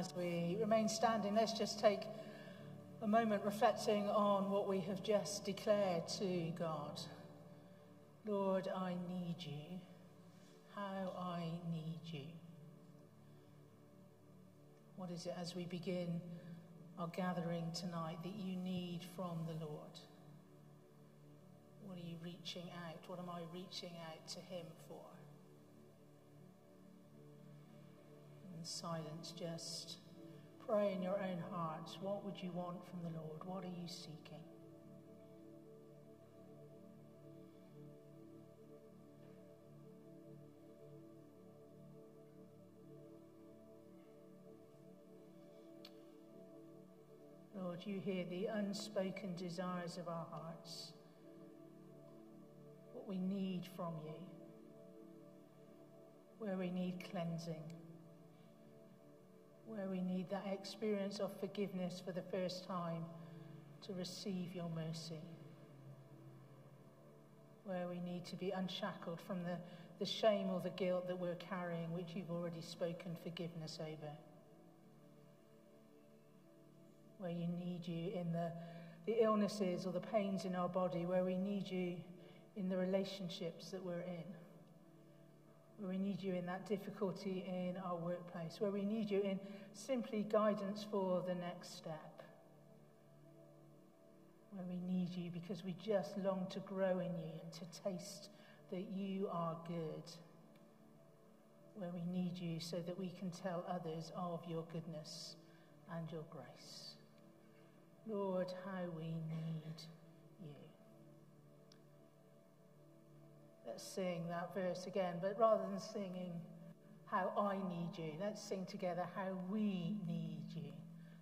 as we remain standing, let's just take a moment reflecting on what we have just declared to God. Lord, I need you. How I need you. What is it as we begin our gathering tonight that you need from the Lord? What are you reaching out? What am I reaching out to Him for? In silence, just pray in your own hearts. What would you want from the Lord? What are you seeking? Lord, you hear the unspoken desires of our hearts, what we need from you, where we need cleansing where we need that experience of forgiveness for the first time to receive your mercy. Where we need to be unshackled from the, the shame or the guilt that we're carrying, which you've already spoken forgiveness over. Where you need you in the, the illnesses or the pains in our body, where we need you in the relationships that we're in where we need you in that difficulty in our workplace, where we need you in simply guidance for the next step, where we need you because we just long to grow in you and to taste that you are good, where we need you so that we can tell others of your goodness and your grace. Lord, how we need Let's sing that verse again, but rather than singing how I need you, let's sing together how we need you.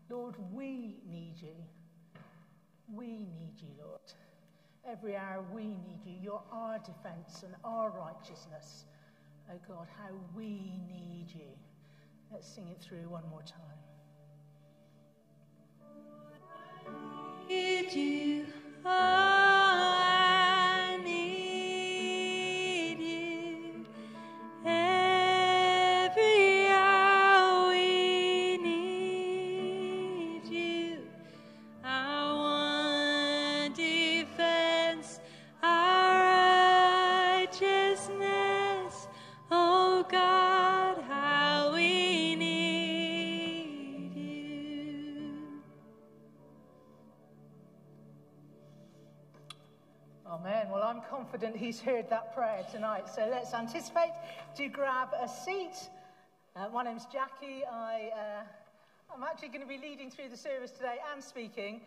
Lord, we need you. We need you, Lord. Every hour we need you. You're our defense and our righteousness. Oh God, how we need you. Let's sing it through one more time. Need you. I he's heard that prayer tonight. So let's anticipate. Do grab a seat. Uh, my name's Jackie. I, uh, I'm actually going to be leading through the service today and speaking,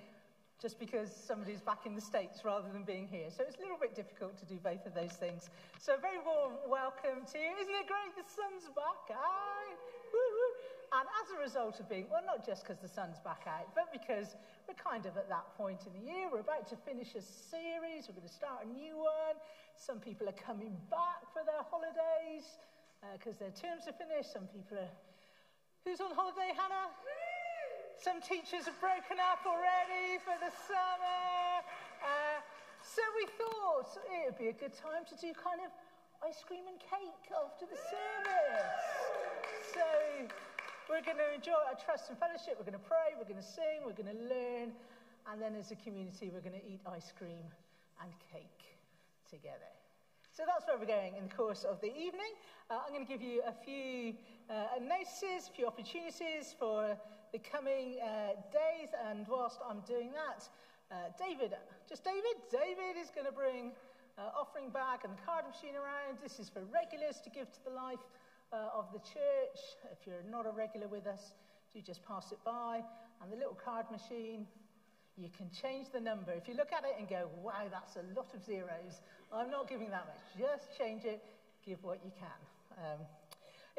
just because somebody's back in the States rather than being here. So it's a little bit difficult to do both of those things. So a very warm welcome to you. Isn't it great? The sun's back out. Woo, woo. And as a result of being, well, not just because the sun's back out, but because we're kind of at that point in the year. We're about to finish a series. We're going to start a new one. Some people are coming back for their holidays because their terms are finished. Some people are. Who's on holiday, Hannah? Some teachers have broken up already for the summer. Uh, so we thought it would be a good time to do kind of ice cream and cake after the service. So we're going to enjoy our trust and fellowship. We're going to pray. We're going to sing. We're going to learn. And then as a community, we're going to eat ice cream and cake together. So that's where we're going in the course of the evening. Uh, I'm going to give you a few uh, notices, a few opportunities for the coming uh, days. And whilst I'm doing that, uh, David, just David, David is going to bring uh, offering bag and card machine around. This is for regulars to give to the life uh, of the church. If you're not a regular with us, do just pass it by. And the little card machine, you can change the number. If you look at it and go, wow, that's a lot of zeros, I'm not giving that much. Just change it, give what you can. Um,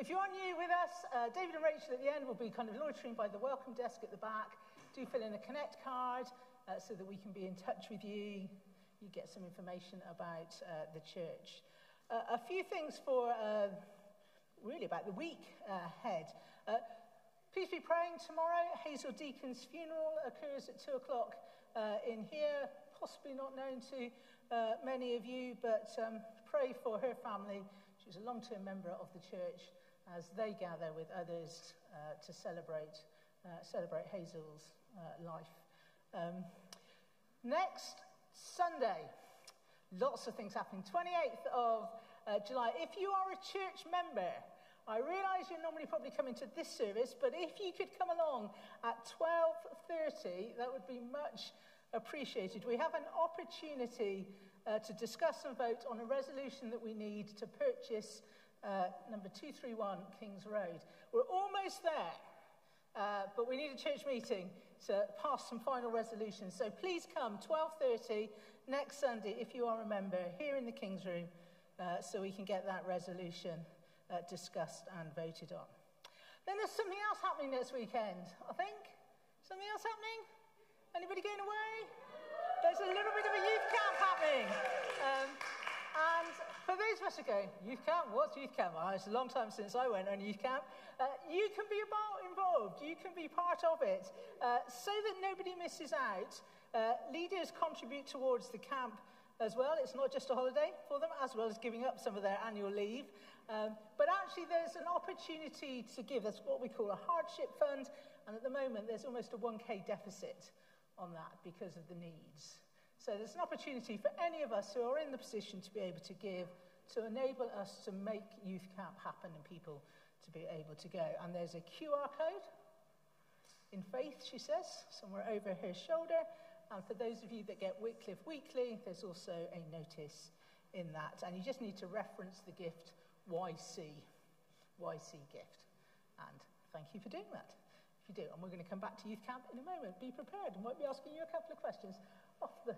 if you are new with us, uh, David and Rachel at the end will be kind of loitering by the welcome desk at the back. Do fill in a Connect card uh, so that we can be in touch with you. You get some information about uh, the church. Uh, a few things for uh, really about the week ahead. Uh, please be praying tomorrow. Hazel Deacon's funeral occurs at 2 o'clock in here, possibly not known to uh, many of you, but um, pray for her family. She's a long term member of the church as they gather with others uh, to celebrate, uh, celebrate Hazel's uh, life. Um, next Sunday, lots of things happening. 28th of uh, July. If you are a church member, I realise you're normally probably coming to this service, but if you could come along at 12.30, that would be much appreciated. We have an opportunity uh, to discuss and vote on a resolution that we need to purchase uh, number 231 Kings Road. We're almost there, uh, but we need a church meeting to pass some final resolutions. So please come 12.30 next Sunday, if you are a member, here in the King's Room, uh, so we can get that resolution uh, discussed and voted on. Then there's something else happening this weekend, I think. Something else happening? Anybody going away? There's a little bit of a youth camp happening. Um, and for those of us who go, youth camp? What's youth camp? Oh, it's a long time since I went on youth camp. Uh, you can be about involved. You can be part of it. Uh, so that nobody misses out, uh, leaders contribute towards the camp as well. It's not just a holiday for them, as well as giving up some of their annual leave. Um, but actually, there's an opportunity to give. That's what we call a hardship fund. And at the moment, there's almost a 1K deficit on that because of the needs. So there's an opportunity for any of us who are in the position to be able to give to enable us to make youth camp happen and people to be able to go. And there's a QR code in faith, she says, somewhere over her shoulder. And for those of you that get Wycliffe Weekly, there's also a notice in that. And you just need to reference the gift YC, YC gift. And thank you for doing that. you do. And we're going to come back to youth camp in a moment. Be prepared. We might be asking you a couple of questions off the...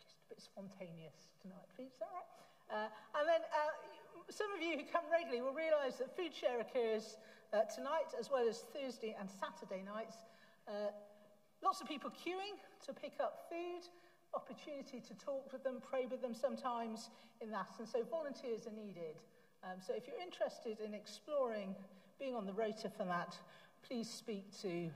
Just a bit spontaneous tonight, please. Is that right? Uh, and then uh, some of you who come regularly will realise that food share occurs uh, tonight as well as Thursday and Saturday nights. Uh, lots of people queuing to pick up food, opportunity to talk with them, pray with them sometimes in that. And so volunteers are needed. Um, so if you're interested in exploring being on the rota for that, please speak to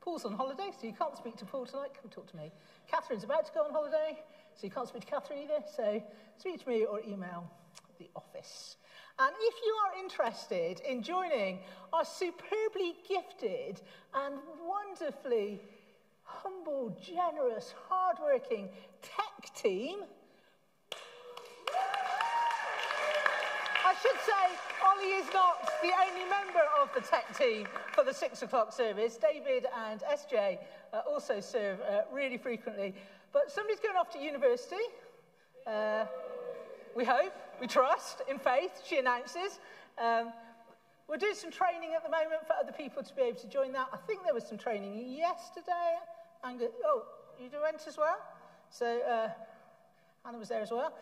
Paul's on holiday, so you can't speak to Paul tonight. Come talk to me. Catherine's about to go on holiday, so you can't speak to Catherine either. So speak to me or email the office. And if you are interested in joining our superbly gifted and wonderfully humble, generous, hardworking tech team, should say, Ollie is not the only member of the tech team for the six o'clock service. David and SJ uh, also serve uh, really frequently. But somebody's going off to university. Uh, we hope, we trust, in faith, she announces. Um, we're doing some training at the moment for other people to be able to join that. I think there was some training yesterday. And, oh, you do went as well? So uh, Anna was there as well.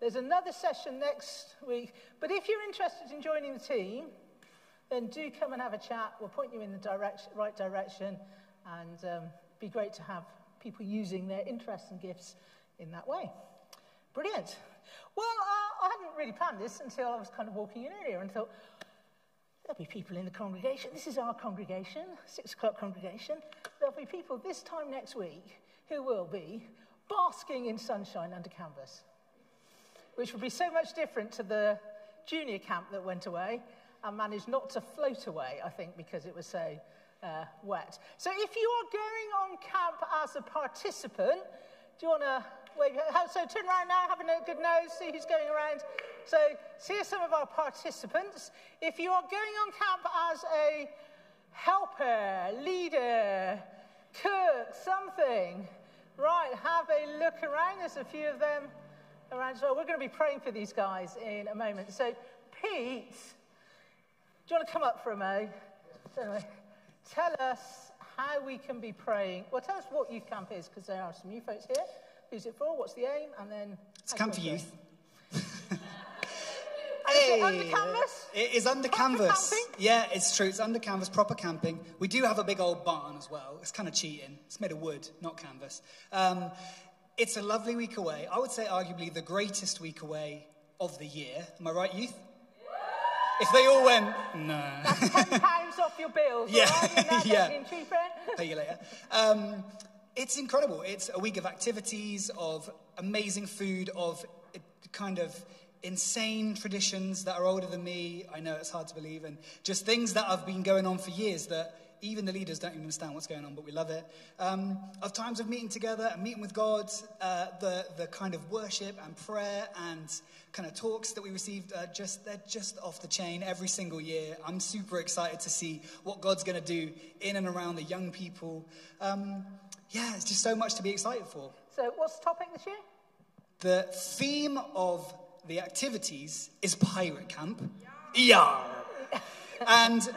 There's another session next week. But if you're interested in joining the team, then do come and have a chat. We'll point you in the direction, right direction and um, be great to have people using their interests and gifts in that way. Brilliant. Well, uh, I hadn't really planned this until I was kind of walking in earlier and thought, there'll be people in the congregation. This is our congregation, six o'clock congregation. There'll be people this time next week who will be basking in sunshine under canvas which would be so much different to the junior camp that went away and managed not to float away, I think, because it was so uh, wet. So if you are going on camp as a participant, do you want to wave? So turn around now, have a good nose, see who's going around. So here are some of our participants. If you are going on camp as a helper, leader, cook, something, right, have a look around. There's a few of them around. So we're going to be praying for these guys in a moment. So, Pete, do you want to come up for a moment? Anyway, Tell us how we can be praying. Well, tell us what youth camp is, because there are some new folks here. Who's it for? What's the aim? And then it's camp for youth. Hey. Is it under canvas? It is under proper canvas. Camping? Yeah, it's true. It's under canvas, proper camping. We do have a big old barn as well. It's kind of cheating. It's made of wood, not canvas. Um, it's a lovely week away. I would say, arguably, the greatest week away of the year. Am I right, youth? If they all went, no. That's ten pounds off your bills. Yeah, right? yeah. cheaper. Pay you later. Um, it's incredible. It's a week of activities, of amazing food, of kind of insane traditions that are older than me. I know it's hard to believe, and just things that have been going on for years that even the leaders don't even understand what's going on, but we love it. Um, of times of meeting together and meeting with God, uh, the, the kind of worship and prayer and kind of talks that we received, uh, just they're just off the chain every single year. I'm super excited to see what God's going to do in and around the young people. Um, yeah, it's just so much to be excited for. So, what's the topic this year? The theme of the activities is pirate camp. Yeah. and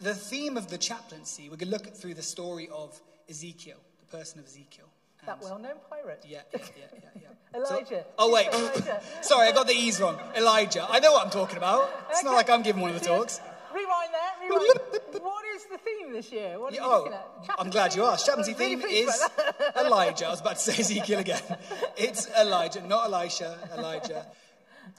the theme of the chaplaincy, we're going to look through the story of Ezekiel, the person of Ezekiel. That well known pirate. Yeah, yeah, yeah, yeah. yeah. Elijah. So, oh, wait. Elijah. Sorry, I got the E's wrong. Elijah. I know what I'm talking about. It's okay. not like I'm giving one of the talks. Rewind there, rewind. what is the theme this year? What are yeah, you oh, looking at? I'm glad you asked. Chaplaincy theme really is Elijah. I was about to say Ezekiel again. It's Elijah, not Elisha, Elijah.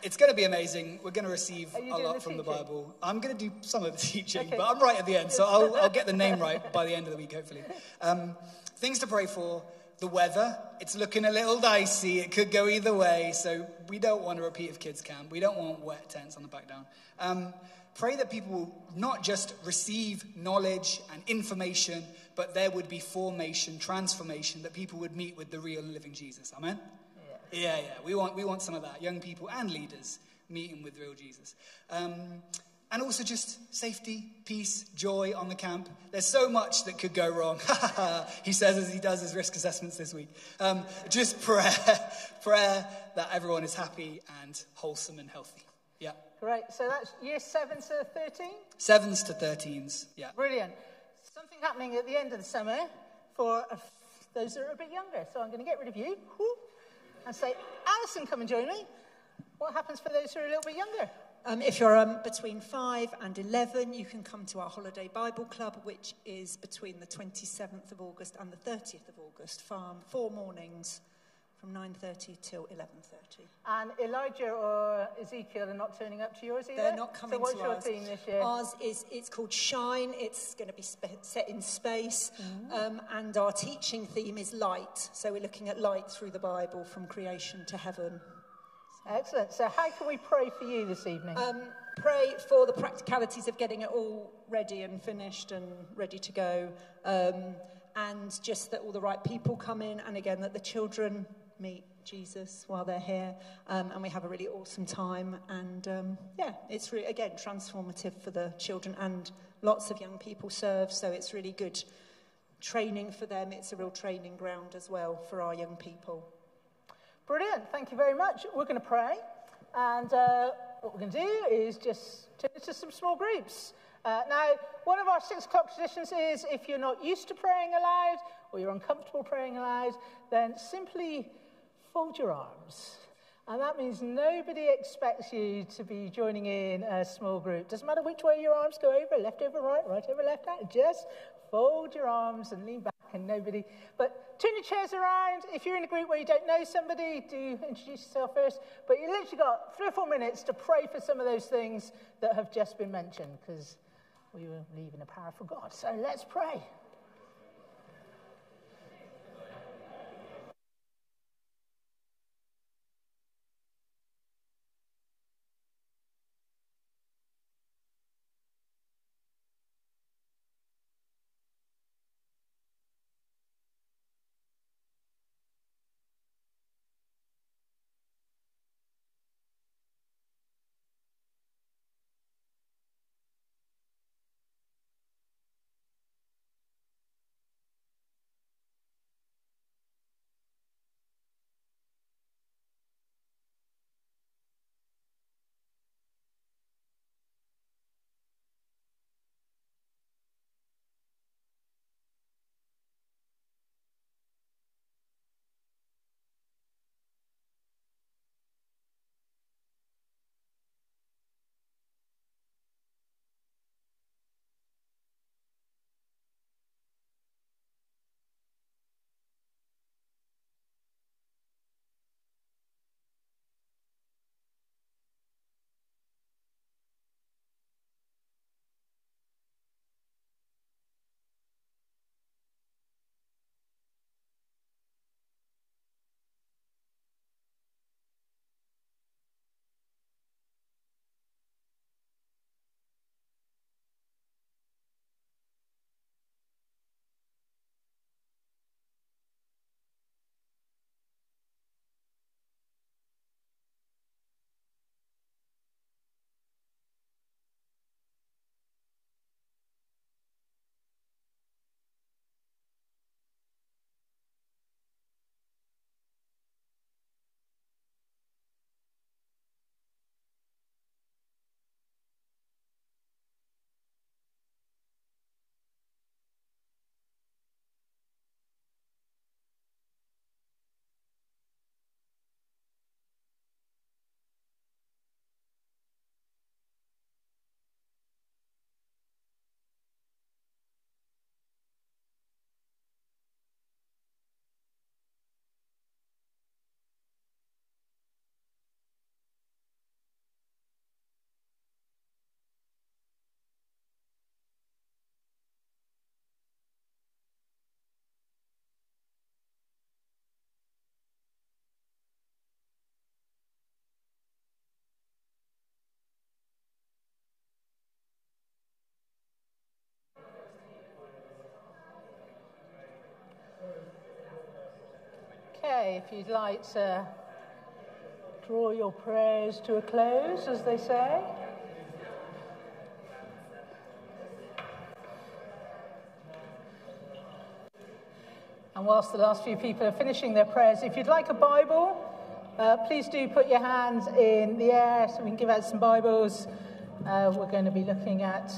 It's going to be amazing. We're going to receive a lot from the Bible. I'm going to do some of the teaching, okay. but I'm right at the end, so I'll, I'll, get the name right by the end of the week, hopefully. Um, things to pray for the weather. It's looking a little dicey. It could go either way, so we don't want a repeat of kids' camp. We don't want wet tents on the back down. Um, pray that people will not just receive knowledge and information, but there would be formation, transformation, that people would meet with the real living Jesus. Amen? Yeah, yeah. We want, we want some of that. Young people and leaders meeting with real Jesus. Um, and also just safety, peace, joy on the camp. There's so much that could go wrong. he says as he does his risk assessments this week. Um, just prayer, prayer that everyone is happy and wholesome and healthy. Yeah. Great. So that's year seven to 13? Sevens to 13s, yeah. Brilliant. Something happening at the end of the summer for those that are a bit younger. So I'm going to get rid of you and say, Alison, come and join me. What happens for those who are a little bit younger? Um, if you're um, between 5 and 11, you can come to our Holiday Bible Club, which is between the 27th of August and the 30th of August. Farm, four mornings from 9.30 till 11.30. And Elijah or Ezekiel are not turning up to yours either? They're not coming to us. so what's your ours. theme this year? Ours is, it's called Shine. It's going to be set in space. Mm-hmm. Um, and our teaching theme is light. So we're looking at light through the Bible from creation to heaven. Excellent. So how can we pray for you this evening? Um, pray for the practicalities of getting it all ready and finished and ready to go. Um, and just that all the right people come in. And again, that the children meet Jesus while they're here. Um, and we have a really awesome time. And um, yeah, it's really, again, transformative for the children. And lots of young people serve. So it's really good training for them. It's a real training ground as well for our young people. Brilliant. Thank you very much. We're going to pray. And uh, what we're going to do is just turn it to some small groups. Uh, now, one of our six o'clock traditions is if you're not used to praying aloud or you're uncomfortable praying aloud, then simply fold your arms. And that means nobody expects you to be joining in a small group. Doesn't matter which way your arms go over, left over right, right over left out. Just fold your arms and lean back and nobody. But turn your chairs around. If you're in a group where you don't know somebody, do introduce yourself first. But you literally got three or four minutes to pray for some of those things that have just been mentioned because we were leaving a powerful God. So let's pray. If you'd like to draw your prayers to a close, as they say. And whilst the last few people are finishing their prayers, if you'd like a Bible, uh, please do put your hands in the air so we can give out some Bibles. Uh, we're going to be looking at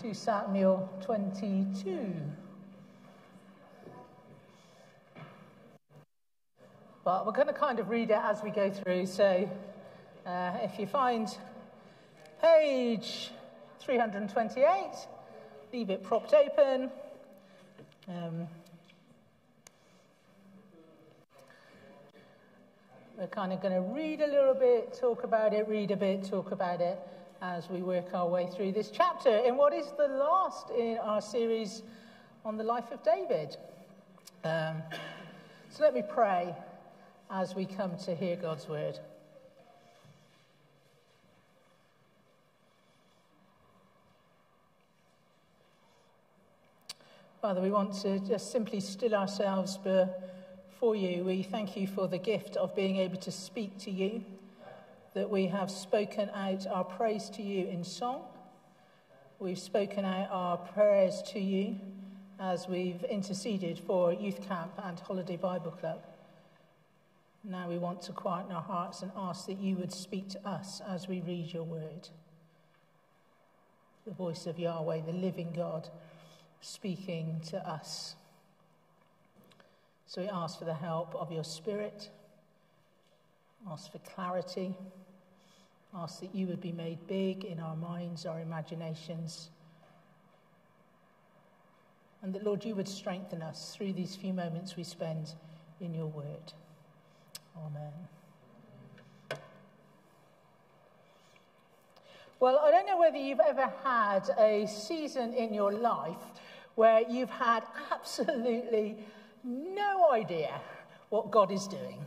2 Samuel 22. But we're going to kind of read it as we go through. So uh, if you find page 328, leave it propped open. Um, We're kind of going to read a little bit, talk about it, read a bit, talk about it as we work our way through this chapter in what is the last in our series on the life of David. Um, so let me pray as we come to hear God's word. Father, we want to just simply still ourselves before you. We thank you for the gift of being able to speak to you, that we have spoken out our praise to you in song. We've spoken out our prayers to you as we've interceded for youth camp and holiday Bible club. Now we want to quieten our hearts and ask that you would speak to us as we read your word. The voice of Yahweh, the living God speaking to us. So we ask for the help of your Spirit, ask for clarity, ask that you would be made big in our minds, our imaginations, and that, Lord, you would strengthen us through these few moments we spend in your word. Amen. Well, I don't know whether you've ever had a season in your life where you've had absolutely no idea what God is doing.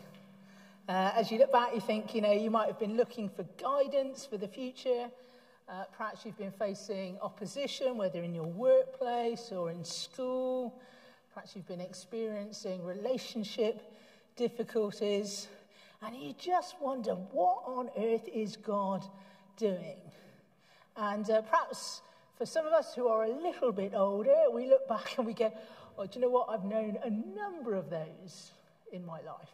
Uh, as you look back, you think, you know, you might have been looking for guidance for the future. Uh, perhaps you've been facing opposition, whether in your workplace or in school. Perhaps you've been experiencing relationship difficulties. And you just wonder, what on earth is God doing? And uh, perhaps for some of us who are a little bit older, we look back and we go, oh, do you know what? I've known a number of those in my life.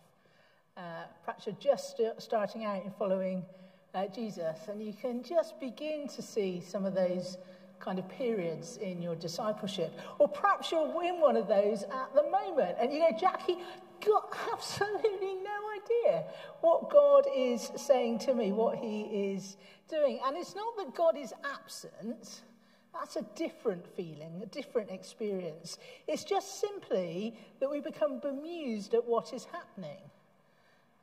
Uh, perhaps you're just starting out in following uh, Jesus, and you can just begin to see some of those kind of periods in your discipleship. Or perhaps you're in one of those at the moment, and you go, Jackie, got absolutely no idea what God is saying to me, what He is doing. And it's not that God is absent. That's a different feeling, a different experience. It's just simply that we become bemused at what is happening.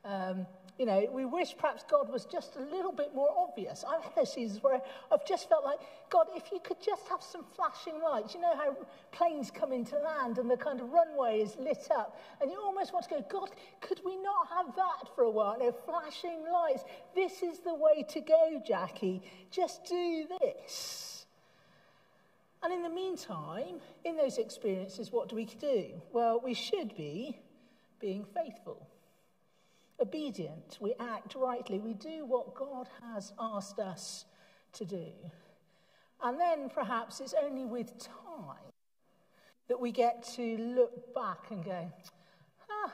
Um, you know, we wish perhaps God was just a little bit more obvious. I've had those seasons where I've just felt like, God, if you could just have some flashing lights. You know how planes come into land and the kind of runway is lit up, and you almost want to go, God, could we not have that for a while? No, flashing lights. This is the way to go, Jackie. Just do this. And in the meantime, in those experiences, what do we do? Well, we should be being faithful, obedient. We act rightly. We do what God has asked us to do. And then perhaps it's only with time that we get to look back and go, ah,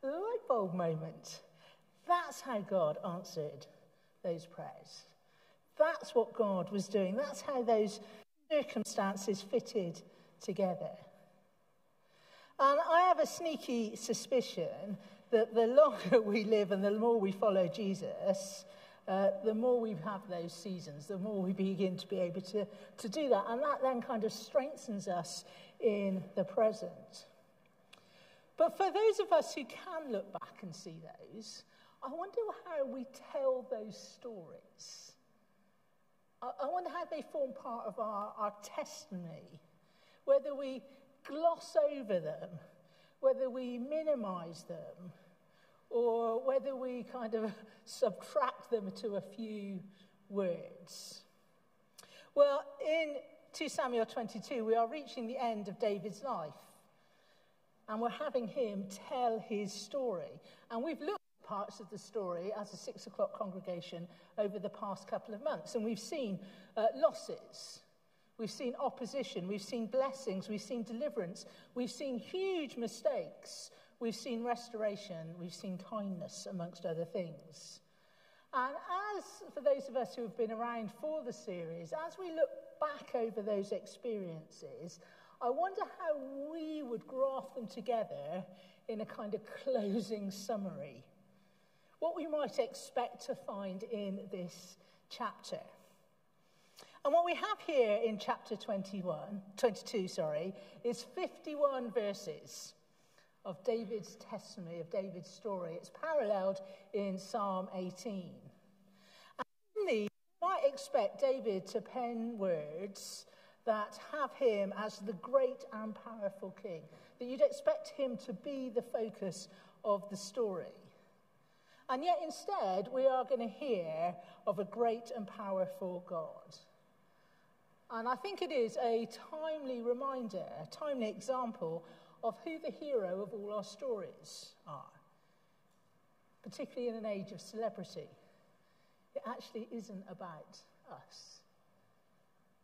the light bulb moment. That's how God answered those prayers. That's what God was doing. That's how those circumstances fitted together. And I have a sneaky suspicion that the longer we live and the more we follow Jesus, uh, the more we have those seasons, the more we begin to be able to, to do that. And that then kind of strengthens us in the present. But for those of us who can look back and see those, I wonder how we tell those stories. I wonder how they form part of our, our testimony, whether we gloss over them, whether we minimize them, or whether we kind of subtract them to a few words. Well, in 2 Samuel 22, we are reaching the end of David's life. And we're having him tell his story. And we've looked at parts of the story as a six o'clock congregation over the past couple of months. And we've seen uh, losses, we've seen opposition, we've seen blessings, we've seen deliverance, we've seen huge mistakes, we've seen restoration, we've seen kindness, amongst other things. And as for those of us who have been around for the series, as we look back over those experiences, I wonder how we would graph them together in a kind of closing summary what we might expect to find in this chapter. And what we have here in chapter 21, 22, sorry, is 51 verses. Of David's testimony, of David's story. It's paralleled in Psalm 18. And in you might expect David to pen words that have him as the great and powerful king, that you'd expect him to be the focus of the story. And yet, instead, we are going to hear of a great and powerful God. And I think it is a timely reminder, a timely example of who the hero of all our stories are, particularly in an age of celebrity. It actually isn't about us.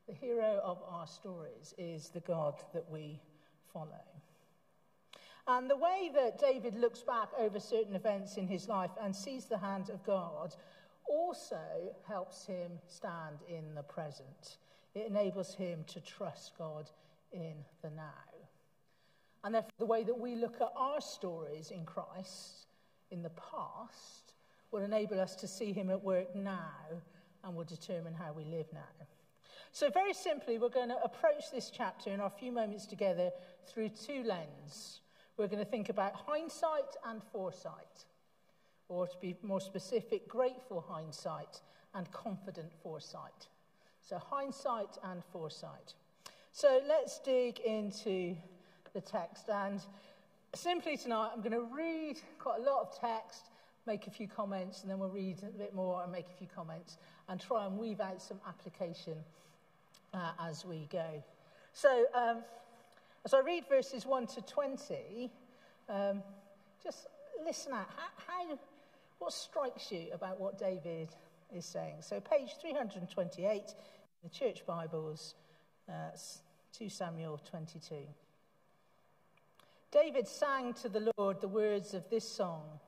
The hero of our stories is the God that we follow. And the way that David looks back over certain events in his life and sees the hand of God also helps him stand in the present. It enables him to trust God in the now. And therefore, the way that we look at our stories in Christ in the past will enable us to see him at work now and will determine how we live now. So, very simply, we're going to approach this chapter in our few moments together through two lenses. We're going to think about hindsight and foresight, or to be more specific, grateful hindsight and confident foresight. So, hindsight and foresight. So, let's dig into the text. And simply tonight, I'm going to read quite a lot of text, make a few comments, and then we'll read a bit more and make a few comments and try and weave out some application uh, as we go. So, um, as I read verses 1 to 20, um, just listen out. How, how, what strikes you about what David is saying? So, page 328 in the church Bibles, uh, 2 Samuel 22. David sang to the Lord the words of this song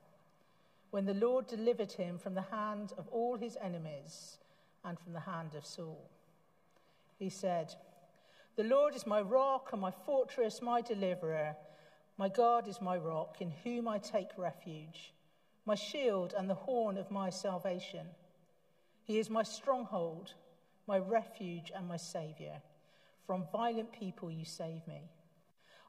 when the Lord delivered him from the hand of all his enemies and from the hand of Saul. He said, the Lord is my rock and my fortress, my deliverer. My God is my rock, in whom I take refuge, my shield and the horn of my salvation. He is my stronghold, my refuge and my Saviour. From violent people you save me.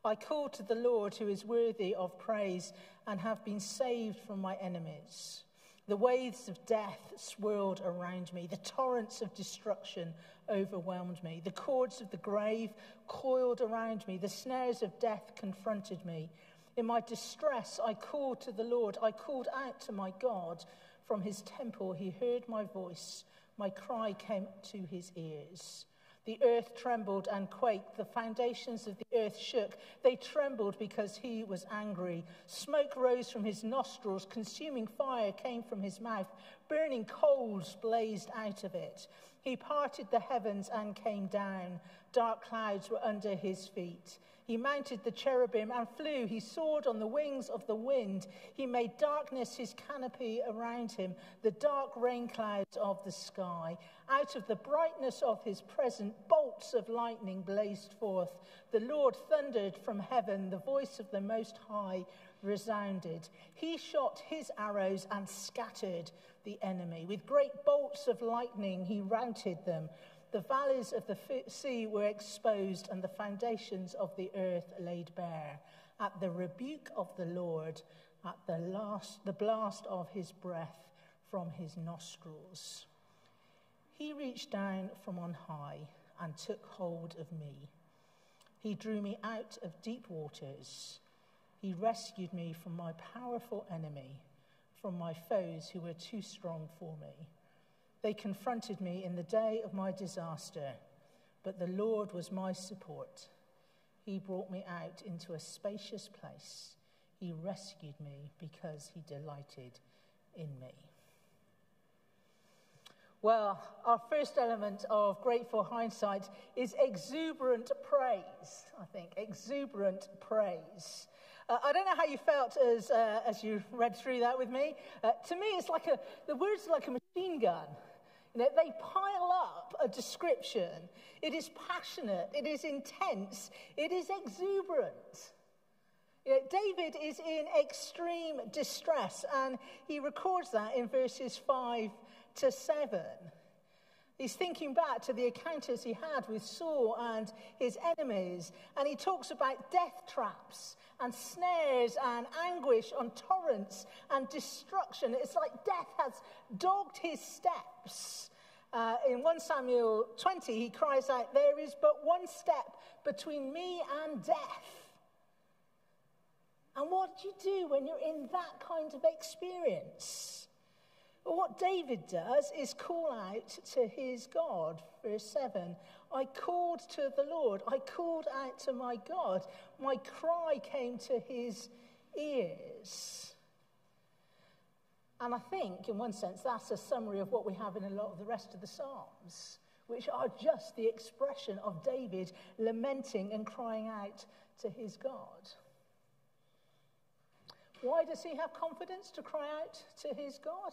I call to the Lord, who is worthy of praise, and have been saved from my enemies. The waves of death swirled around me. The torrents of destruction overwhelmed me. The cords of the grave coiled around me. The snares of death confronted me. In my distress, I called to the Lord. I called out to my God. From his temple, he heard my voice. My cry came to his ears. The earth trembled and quaked. The foundations of the earth shook. They trembled because he was angry. Smoke rose from his nostrils. Consuming fire came from his mouth. Burning coals blazed out of it. He parted the heavens and came down. Dark clouds were under his feet. He mounted the cherubim and flew. He soared on the wings of the wind. He made darkness his canopy around him, the dark rain clouds of the sky. Out of the brightness of his presence, bolts of lightning blazed forth. The Lord thundered from heaven. The voice of the Most High resounded. He shot his arrows and scattered the enemy. With great bolts of lightning, he routed them. The valleys of the sea were exposed, and the foundations of the earth laid bare. At the rebuke of the Lord, at the, last, the blast of his breath from his nostrils. He reached down from on high and took hold of me. He drew me out of deep waters. He rescued me from my powerful enemy, from my foes who were too strong for me. They confronted me in the day of my disaster, but the Lord was my support. He brought me out into a spacious place. He rescued me because he delighted in me. Well, our first element of grateful hindsight is exuberant praise, I think. Exuberant praise. Uh, I don't know how you felt as, uh, as you read through that with me. Uh, to me, it's like a, the words are like a machine gun. They pile up a description. It is passionate, it is intense, it is exuberant. You know, David is in extreme distress, and he records that in verses 5 to 7. He's thinking back to the encounters he had with Saul and his enemies, and he talks about death traps and snares and anguish on torrents and destruction. It's like death has dogged his steps. Uh, in 1 Samuel 20, he cries out, There is but one step between me and death. And what do you do when you're in that kind of experience? Well, what David does is call out to his God. Verse 7 I called to the Lord, I called out to my God. My cry came to his ears. And I think, in one sense, that's a summary of what we have in a lot of the rest of the Psalms, which are just the expression of David lamenting and crying out to his God. Why does he have confidence to cry out to his God?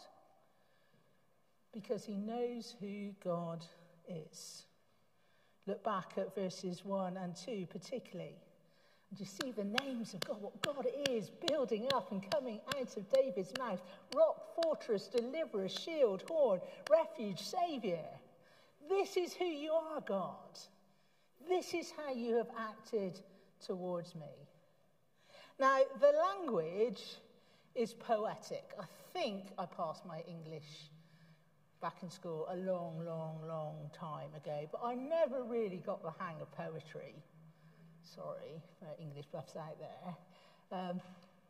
Because he knows who God is. Look back at verses 1 and 2 particularly. And you see the names of God, what God is building up and coming out of David's mouth rock, fortress, deliverer, shield, horn, refuge, savior. This is who you are, God. This is how you have acted towards me. Now, the language is poetic. I think I passed my English back in school a long, long, long time ago, but I never really got the hang of poetry. Sorry for English buffs out there. Um,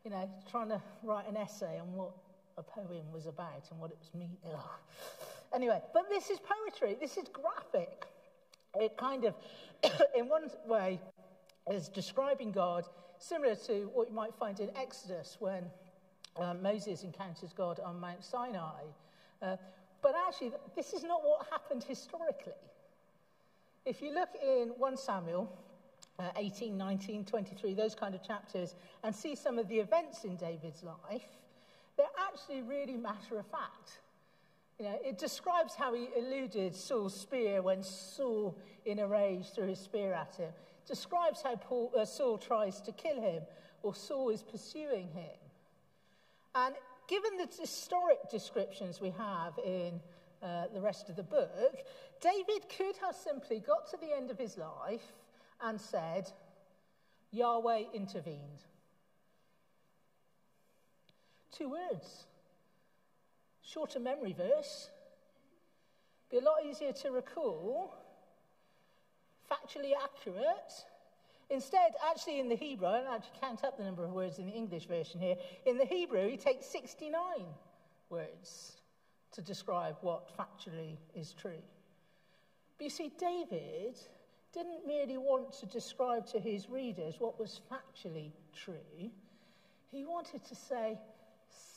you know, trying to write an essay on what a poem was about and what it was mean. Ugh. Anyway, but this is poetry. This is graphic. It kind of, in one way, is describing God similar to what you might find in Exodus when um, Moses encounters God on Mount Sinai. Uh, but actually, this is not what happened historically. If you look in 1 Samuel uh, 18, 19, 23, those kind of chapters, and see some of the events in David's life, they're actually really matter of fact. You know, it describes how he eluded Saul's spear when Saul, in a rage, threw his spear at him. It describes how Paul, uh, Saul tries to kill him, or Saul is pursuing him. And given the historic descriptions we have in uh, the rest of the book, David could have simply got to the end of his life and said, Yahweh intervened. Two words. Shorter memory verse. Be a lot easier to recall. Factually accurate Instead, actually, in the Hebrew, I don't actually count up the number of words in the English version here. In the Hebrew, he takes 69 words to describe what factually is true. But you see, David didn't merely want to describe to his readers what was factually true, he wanted to say,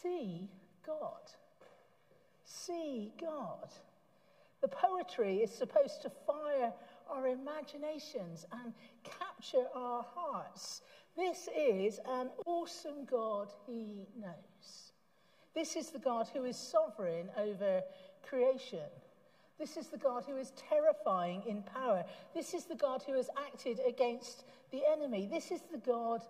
See God. See God. The poetry is supposed to fire our imaginations and capture our hearts. This is an awesome God he knows. This is the God who is sovereign over creation. This is the God who is terrifying in power. This is the God who has acted against the enemy. This is the God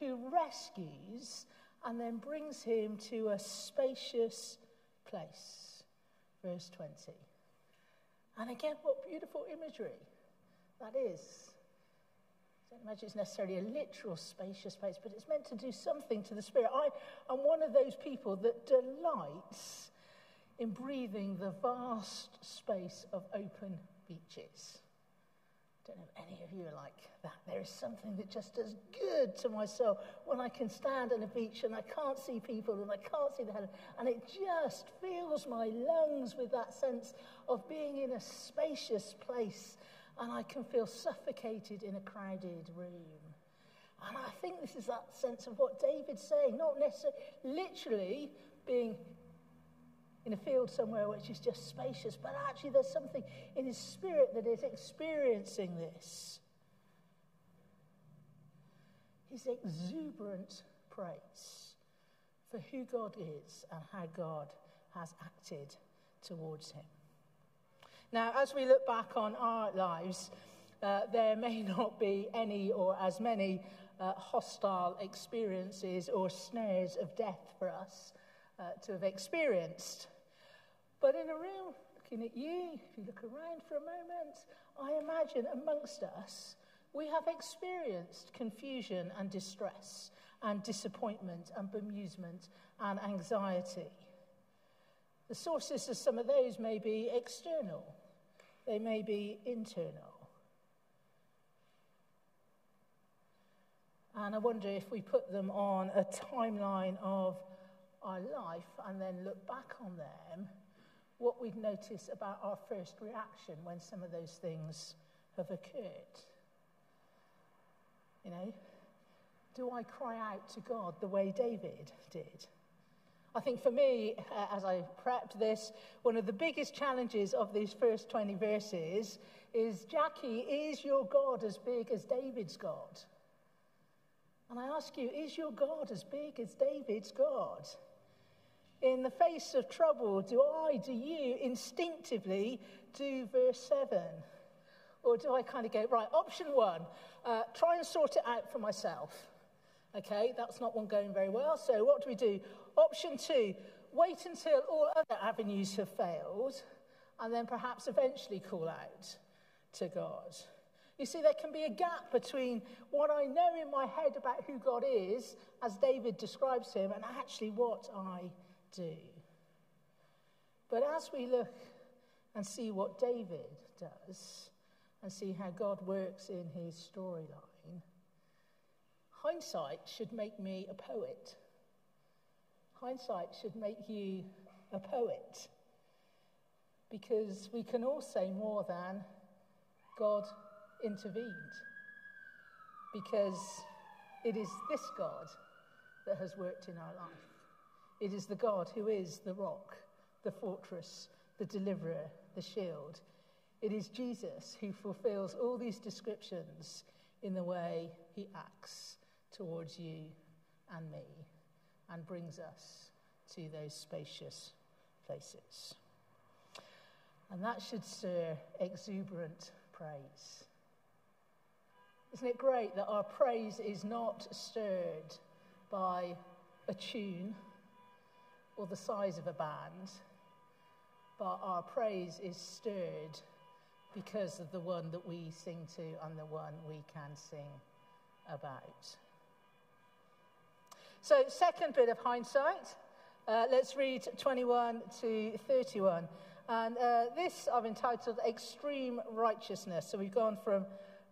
who rescues and then brings him to a spacious place. Verse 20. And again, what beautiful imagery that is. I don't imagine it's necessarily a literal spacious place, but it's meant to do something to the spirit. I am one of those people that delights in breathing the vast space of open beaches. I don't know if any of you are like that. There is something that just does good to my soul when I can stand on a beach and I can't see people and I can't see the heaven. And it just fills my lungs with that sense of being in a spacious place and I can feel suffocated in a crowded room. And I think this is that sense of what David's saying, not necessarily literally being in a field somewhere which is just spacious, but actually there's something in his spirit that is experiencing this. His exuberant praise for who God is and how God has acted towards him. Now, as we look back on our lives, uh, there may not be any or as many uh, hostile experiences or snares of death for us uh, to have experienced. But in a room looking at you, if you look around for a moment, I imagine amongst us, we have experienced confusion and distress and disappointment and bemusement and anxiety. The sources of some of those may be external, they may be internal. And I wonder if we put them on a timeline of our life and then look back on them, what we'd notice about our first reaction when some of those things have occurred. You know, do I cry out to God the way David did? I think for me, uh, as I prepped this, one of the biggest challenges of these first 20 verses is Jackie, is your God as big as David's God? And I ask you, is your God as big as David's God? In the face of trouble, do I, do you instinctively do verse 7? Or do I kind of go, right, option one, uh, try and sort it out for myself? Okay, that's not one going very well. So what do we do? Option two, wait until all other avenues have failed and then perhaps eventually call out to God. You see, there can be a gap between what I know in my head about who God is, as David describes him, and actually what I do. But as we look and see what David does, and see how God works in his storyline, hindsight should make me a poet. Hindsight should make you a poet. Because we can all say more than God intervened because it is this God that has worked in our life. It is the God who is the rock, the fortress, the deliverer, the shield. It is Jesus who fulfills all these descriptions in the way he acts towards you and me and brings us to those spacious places. And that should stir exuberant praise. Isn't it great that our praise is not stirred by a tune or the size of a band, but our praise is stirred because of the one that we sing to and the one we can sing about. So, second bit of hindsight, uh, let's read 21 to 31. And uh, this I've entitled Extreme Righteousness. So, we've gone from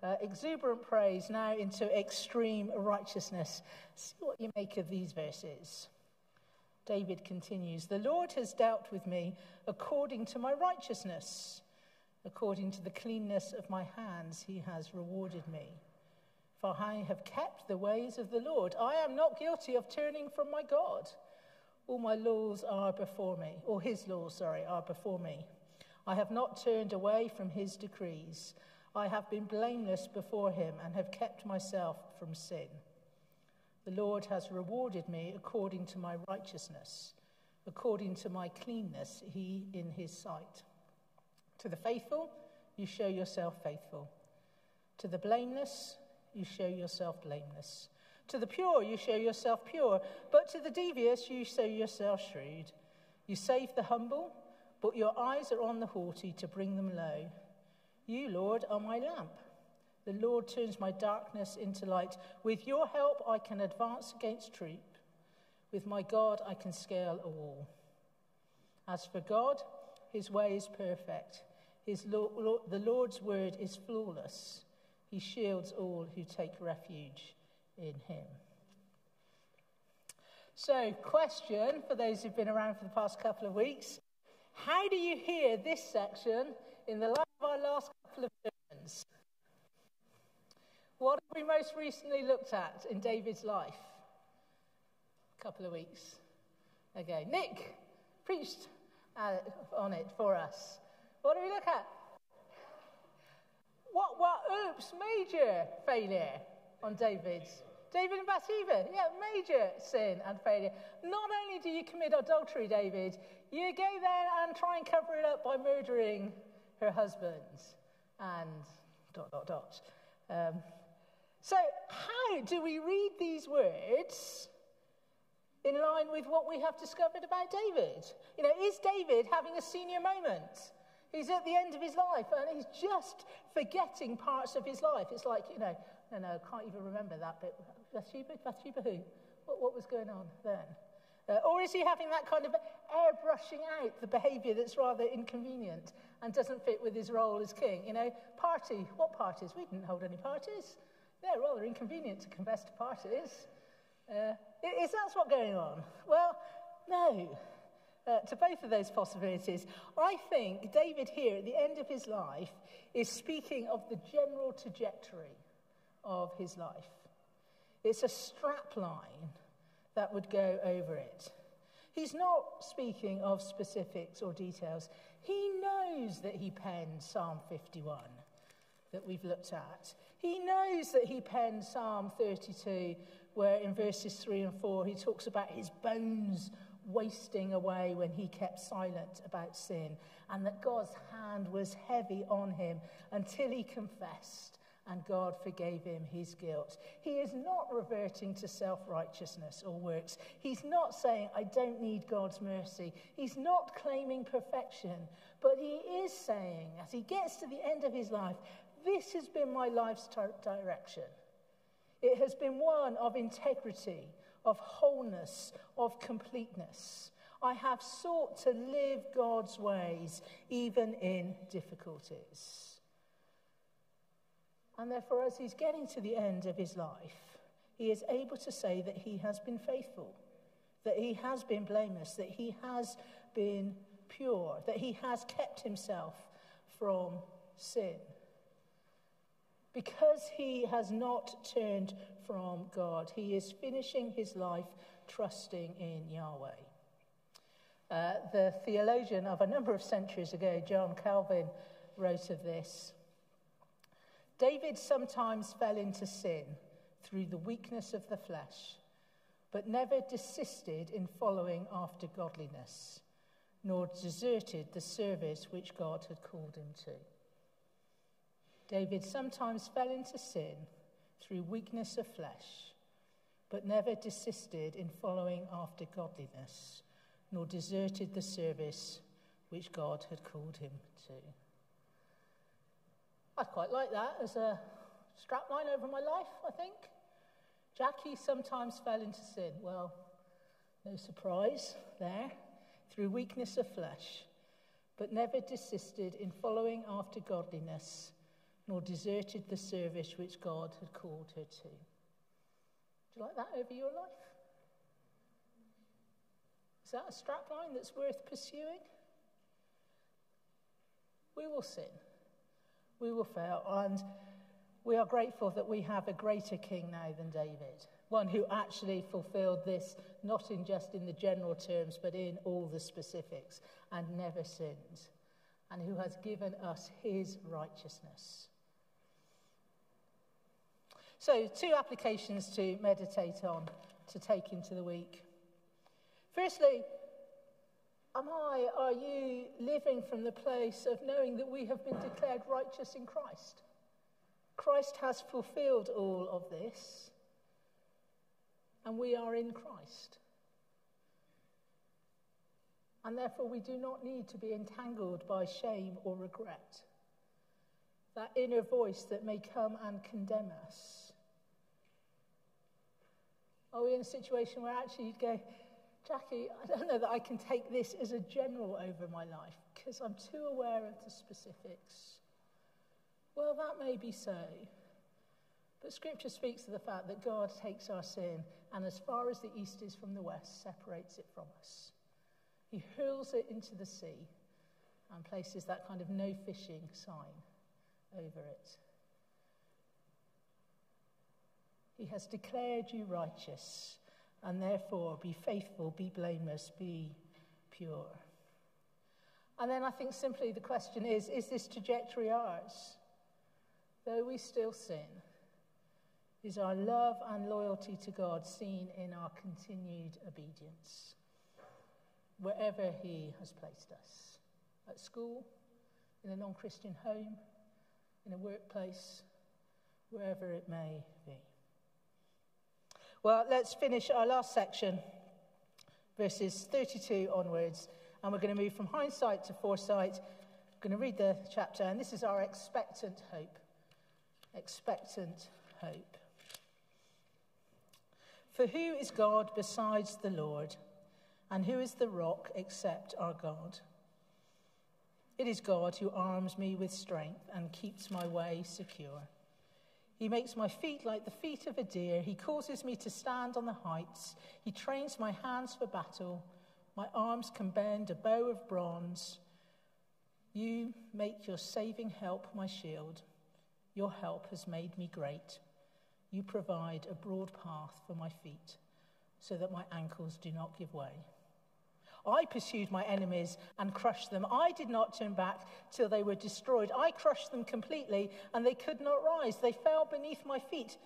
uh, exuberant praise now into extreme righteousness. See what you make of these verses. David continues The Lord has dealt with me according to my righteousness. According to the cleanness of my hands, he has rewarded me. For I have kept the ways of the Lord. I am not guilty of turning from my God. All my laws are before me, or his laws, sorry, are before me. I have not turned away from his decrees. I have been blameless before him and have kept myself from sin. The Lord has rewarded me according to my righteousness, according to my cleanness, he in his sight. To the faithful, you show yourself faithful. To the blameless, you show yourself blameless. To the pure, you show yourself pure. But to the devious, you show yourself shrewd. You save the humble, but your eyes are on the haughty to bring them low. You, Lord, are my lamp. The Lord turns my darkness into light. With your help, I can advance against troop. With my God, I can scale a wall. As for God, his way is perfect. His lo- the Lord's word is flawless. He shields all who take refuge in him. So, question for those who've been around for the past couple of weeks How do you hear this section in the light of our last couple of sermons. What have we most recently looked at in David's life? A couple of weeks ago. Nick preached uh, on it for us. What do we look at? What, what, oops, major failure on David's. David and Bathsheba, yeah, major sin and failure. Not only do you commit adultery, David, you go there and try and cover it up by murdering her husband, and dot, dot, dot. Um, so, how do we read these words in line with what we have discovered about David? You know, is David having a senior moment? He's at the end of his life and he's just forgetting parts of his life. It's like, you know, no, no, I can't even remember that bit. Bathsheba? Bathsheba who? What, what was going on then? Uh, or is he having that kind of airbrushing out the behaviour that's rather inconvenient and doesn't fit with his role as king? You know, party, what parties? We didn't hold any parties. Yeah, rather inconvenient to confess to parties. Uh, is that what's going on? Well, no. Uh, to both of those possibilities, I think David here at the end of his life is speaking of the general trajectory of his life. It's a strap line that would go over it. He's not speaking of specifics or details. He knows that he penned Psalm 51 that we've looked at. He knows that he penned Psalm 32, where in verses 3 and 4 he talks about his bones wasting away when he kept silent about sin, and that God's hand was heavy on him until he confessed and God forgave him his guilt. He is not reverting to self righteousness or works. He's not saying, I don't need God's mercy. He's not claiming perfection, but he is saying, as he gets to the end of his life, this has been my life's direction. It has been one of integrity, of wholeness, of completeness. I have sought to live God's ways even in difficulties. And therefore, as he's getting to the end of his life, he is able to say that he has been faithful, that he has been blameless, that he has been pure, that he has kept himself from sin because he has not turned from God. He is finishing his life trusting in Yahweh. Uh, the theologian of a number of centuries ago, John Calvin, wrote of this David sometimes fell into sin through the weakness of the flesh, but never desisted in following after godliness, nor deserted the service which God had called him to. David sometimes fell into sin through weakness of flesh, but never desisted in following after godliness, nor deserted the service which God had called him to. I quite like that as a strapline over my life, I think. Jackie sometimes fell into sin. Well, no surprise there, through weakness of flesh, but never desisted in following after godliness nor deserted the service which God had called her to. Do you like that over your life? Is that a strapline that's worth pursuing? We will sin. We will fail. And we are grateful that we have a greater king now than David, one who actually fulfilled this not in just in the general terms, but in all the specifics and never sinned, and who has given us his righteousness. So, two applications to meditate on to take into the week. Firstly, am I, are you living from the place of knowing that we have been declared righteous in Christ? Christ has fulfilled all of this, and we are in Christ. And therefore, we do not need to be entangled by shame or regret. That inner voice that may come and condemn us. Are we in a situation where actually you'd go, Jackie, I don't know that I can take this as a general over my life because I'm too aware of the specifics? Well, that may be so. But Scripture speaks of the fact that God takes our sin and, as far as the east is from the west, separates it from us. He hurls it into the sea and places that kind of no fishing sign over it. He has declared you righteous, and therefore be faithful, be blameless, be pure. And then I think simply the question is is this trajectory ours? Though we still sin, is our love and loyalty to God seen in our continued obedience, wherever He has placed us? At school, in a non Christian home, in a workplace, wherever it may be. Well, let's finish our last section, verses 32 onwards, and we're going to move from hindsight to foresight. I'm going to read the chapter, and this is our expectant hope. Expectant hope. For who is God besides the Lord? And who is the rock except our God? It is God who arms me with strength and keeps my way secure. He makes my feet like the feet of a deer. He causes me to stand on the heights. He trains my hands for battle. My arms can bend a bow of bronze. You make your saving help my shield. Your help has made me great. You provide a broad path for my feet so that my ankles do not give way. I pursued my enemies and crushed them. I did not turn back till they were destroyed. I crushed them completely and they could not rise. They fell beneath my feet.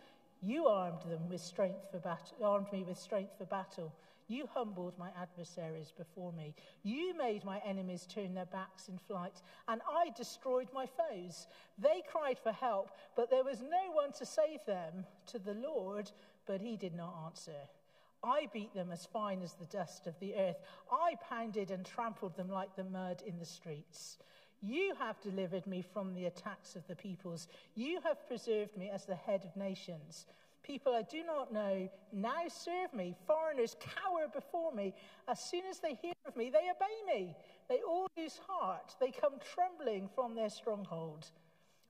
You armed them with strength for battle, armed me with strength for battle. You humbled my adversaries before me. You made my enemies turn their backs in flight, and I destroyed my foes. They cried for help, but there was no one to save them. To the Lord, but he did not answer. I beat them as fine as the dust of the earth. I pounded and trampled them like the mud in the streets. You have delivered me from the attacks of the peoples. You have preserved me as the head of nations. People I do not know now serve me. Foreigners cower before me. As soon as they hear of me, they obey me. They all lose heart. They come trembling from their stronghold.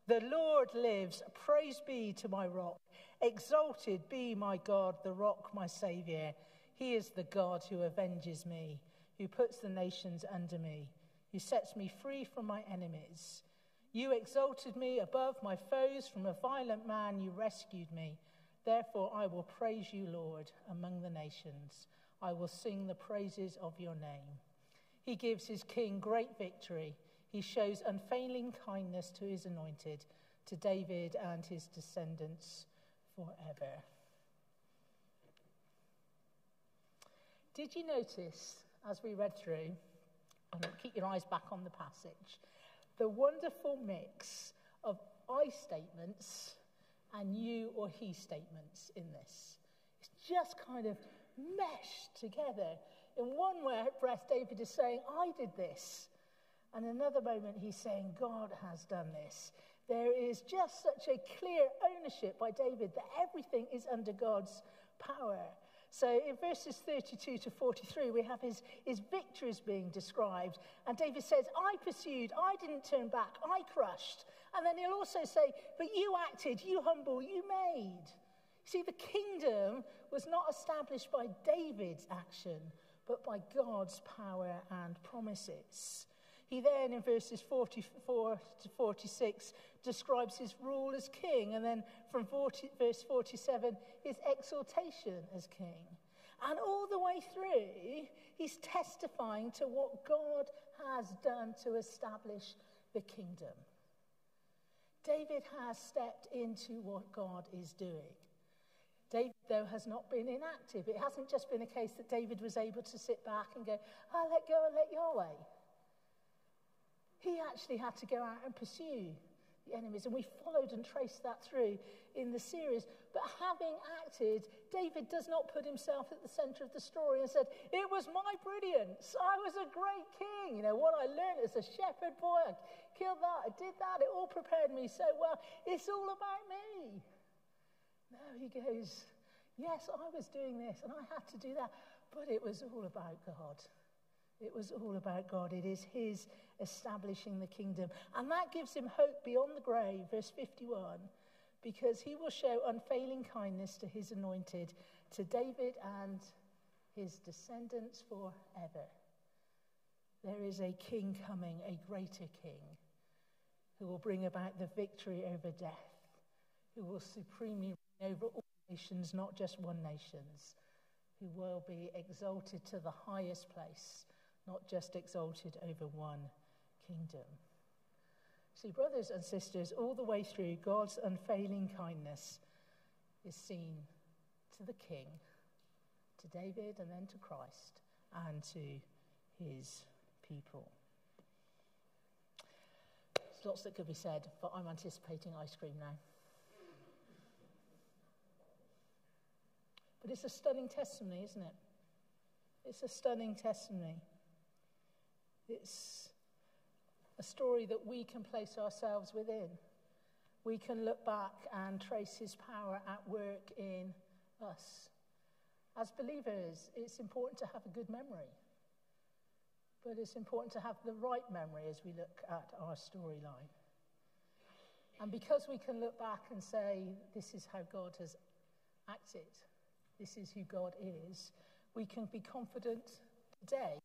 The Lord lives. Praise be to my rock. Exalted be my God, the rock, my Saviour. He is the God who avenges me, who puts the nations under me, who sets me free from my enemies. You exalted me above my foes. From a violent man, you rescued me. Therefore, I will praise you, Lord, among the nations. I will sing the praises of your name. He gives his king great victory. He shows unfailing kindness to his anointed, to David and his descendants forever. Did you notice, as we read through, and keep your eyes back on the passage, the wonderful mix of I statements and you or he statements in this? It's just kind of meshed together. In one breath, David is saying, I did this. And another moment, he's saying, God has done this. There is just such a clear ownership by David that everything is under God's power. So in verses 32 to 43, we have his, his victories being described. And David says, I pursued, I didn't turn back, I crushed. And then he'll also say, But you acted, you humble, you made. See, the kingdom was not established by David's action, but by God's power and promises. He then, in verses 44 to 46, describes his rule as king, and then from 40, verse 47, his exaltation as king. And all the way through, he's testifying to what God has done to establish the kingdom. David has stepped into what God is doing. David, though, has not been inactive. It hasn't just been a case that David was able to sit back and go, I'll let go and let Yahweh. He actually had to go out and pursue the enemies, and we followed and traced that through in the series. But having acted, David does not put himself at the center of the story and said, It was my brilliance. I was a great king. You know, what I learned as a shepherd boy, I killed that, I did that, it all prepared me so well. It's all about me. No, he goes, Yes, I was doing this, and I had to do that, but it was all about God. It was all about God. It is His establishing the kingdom. And that gives him hope beyond the grave, verse 51, because he will show unfailing kindness to his anointed, to David and his descendants forever. There is a king coming, a greater king, who will bring about the victory over death, who will supremely reign over all nations, not just one nation's, who will be exalted to the highest place not just exalted over one kingdom. See, brothers and sisters, all the way through, God's unfailing kindness is seen to the King, to David, and then to Christ, and to his people. There's lots that could be said, but I'm anticipating ice cream now. But it's a stunning testimony, isn't it? It's a stunning testimony. It's a story that we can place ourselves within. We can look back and trace his power at work in us. As believers, it's important to have a good memory. But it's important to have the right memory as we look at our storyline. And because we can look back and say, this is how God has acted, this is who God is, we can be confident today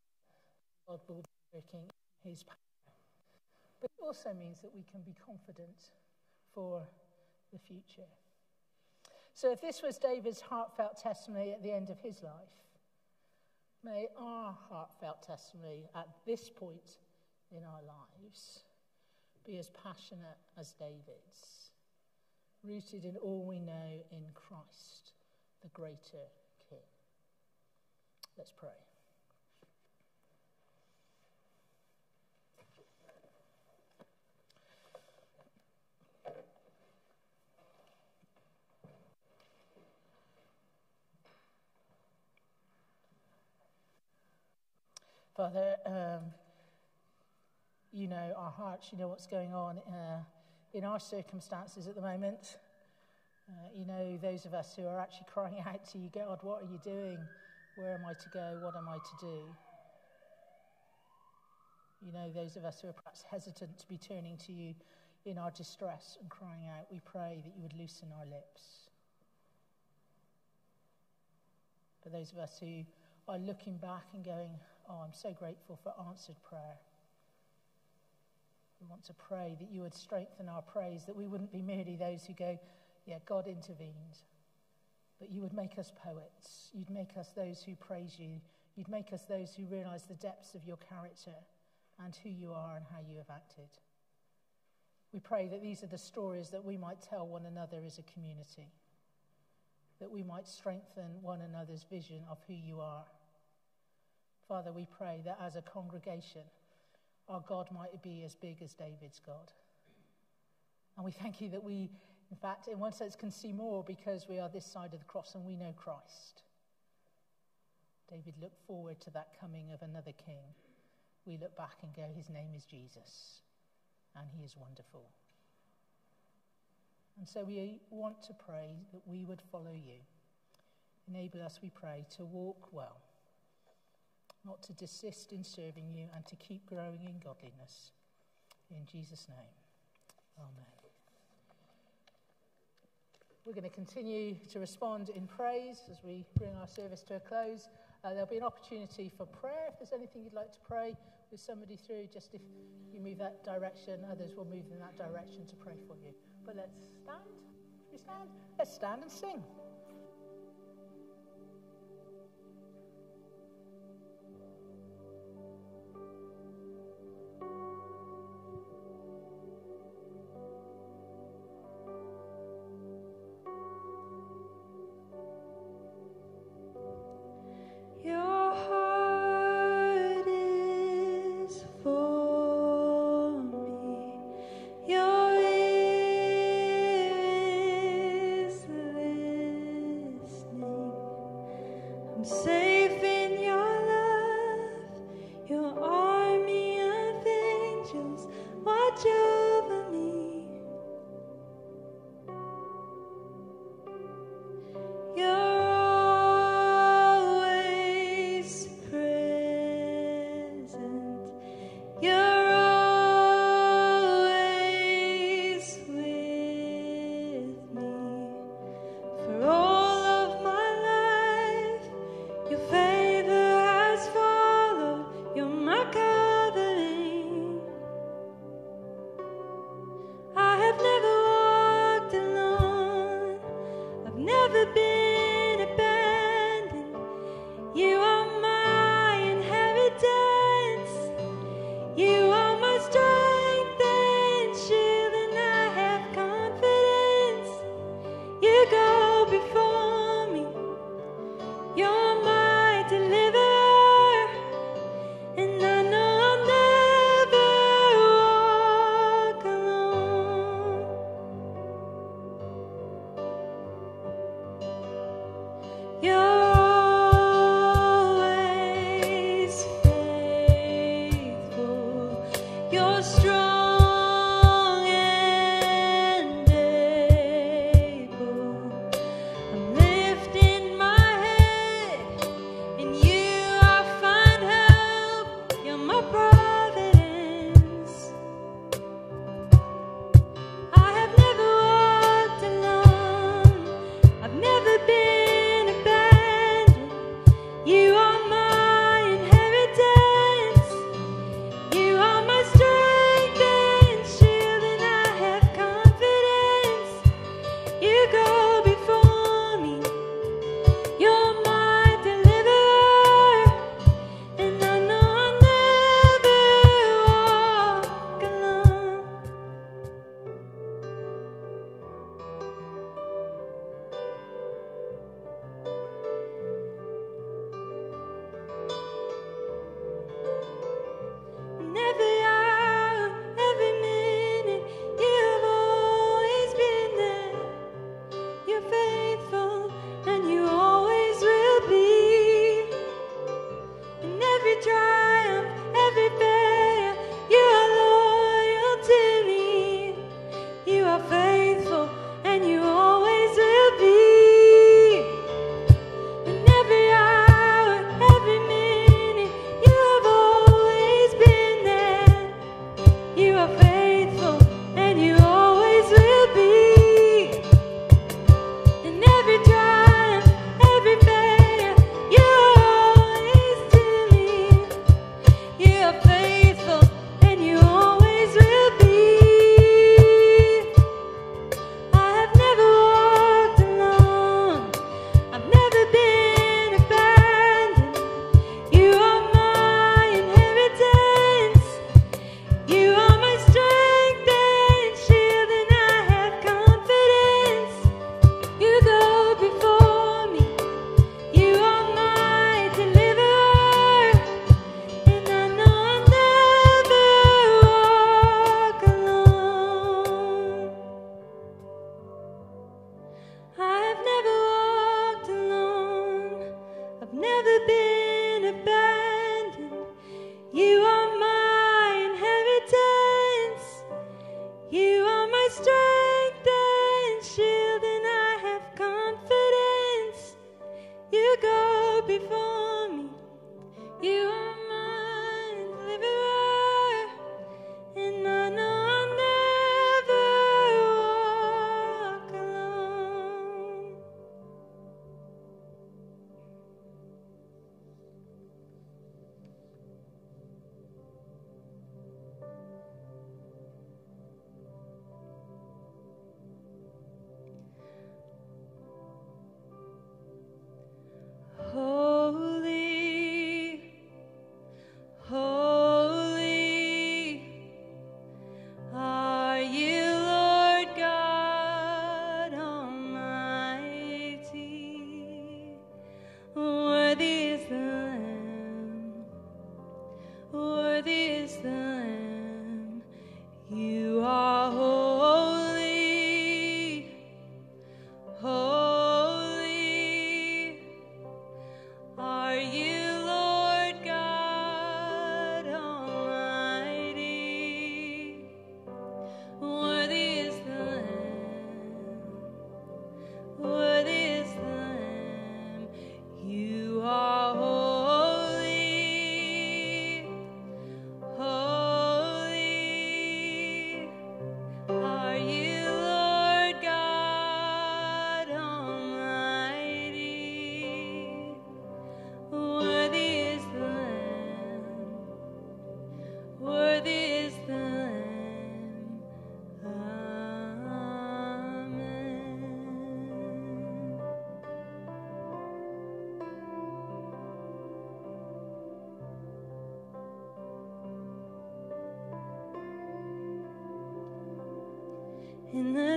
God will working his power. But it also means that we can be confident for the future. So, if this was David's heartfelt testimony at the end of his life, may our heartfelt testimony at this point in our lives be as passionate as David's, rooted in all we know in Christ, the greater King. Let's pray. Father, um, you know our hearts, you know what's going on uh, in our circumstances at the moment. Uh, you know those of us who are actually crying out to you, God, what are you doing? Where am I to go? What am I to do? You know those of us who are perhaps hesitant to be turning to you in our distress and crying out, we pray that you would loosen our lips. For those of us who are looking back and going, Oh, I'm so grateful for answered prayer. We want to pray that you would strengthen our praise, that we wouldn't be merely those who go, Yeah, God intervened. But you would make us poets. You'd make us those who praise you. You'd make us those who realize the depths of your character and who you are and how you have acted. We pray that these are the stories that we might tell one another as a community, that we might strengthen one another's vision of who you are Father, we pray that as a congregation, our God might be as big as David's God. And we thank you that we, in fact, in one sense, can see more because we are this side of the cross and we know Christ. David looked forward to that coming of another king. We look back and go, His name is Jesus, and He is wonderful. And so we want to pray that we would follow you. Enable us, we pray, to walk well not to desist in serving you, and to keep growing in godliness. In Jesus' name, Amen. We're going to continue to respond in praise as we bring our service to a close. Uh, there'll be an opportunity for prayer. If there's anything you'd like to pray with somebody through, just if you move that direction, others will move in that direction to pray for you. But let's stand. Should we stand? Let's stand and sing.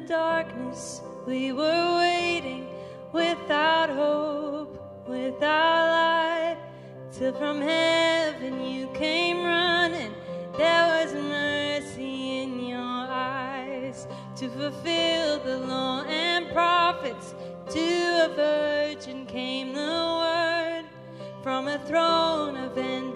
Darkness, we were waiting without hope, without light, till from heaven you came running. There was mercy in your eyes to fulfill the law and prophets. To a virgin came the word from a throne of endless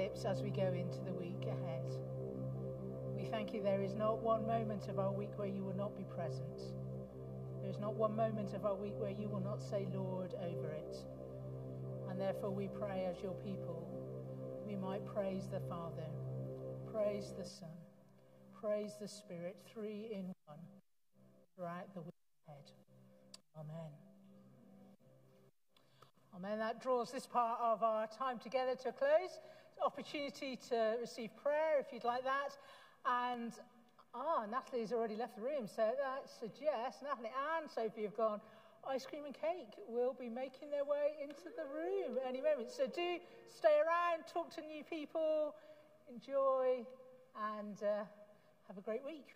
as we go into the week ahead. We thank you there is not one moment of our week where you will not be present. There is not one moment of our week where you will not say, Lord, over it. And therefore we pray as your people, we might praise the Father, praise the Son, praise the Spirit, three in one, throughout the week ahead. Amen. Amen. That draws this part of our time together to a close opportunity to receive prayer if you'd like that. And ah, Natalie's already left the room, so that suggests Natalie and Sophie have gone. Ice cream and cake will be making their way into the room any moment. So do stay around, talk to new people, enjoy, and uh, have a great week.